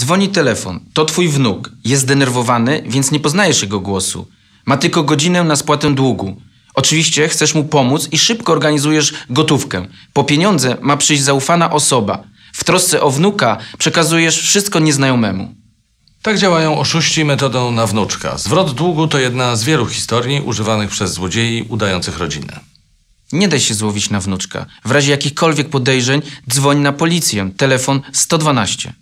Dzwoni telefon. To twój wnuk. Jest zdenerwowany, więc nie poznajesz jego głosu. Ma tylko godzinę na spłatę długu. Oczywiście chcesz mu pomóc i szybko organizujesz gotówkę. Po pieniądze ma przyjść zaufana osoba. W trosce o wnuka przekazujesz wszystko nieznajomemu. Tak działają oszuści metodą na wnuczka. Zwrot długu to jedna z wielu historii używanych przez złodziei udających rodzinę. Nie daj się złowić na wnuczka. W razie jakichkolwiek podejrzeń dzwoń na policję. Telefon 112.